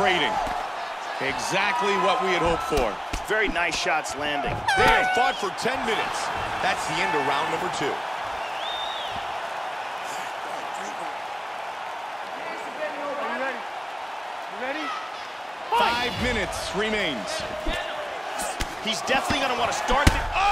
trading. Exactly what we had hoped for. Very nice shots landing. They have fought for 10 minutes. That's the end of round number two. Five minutes remains. He's definitely going to want to start the... Oh!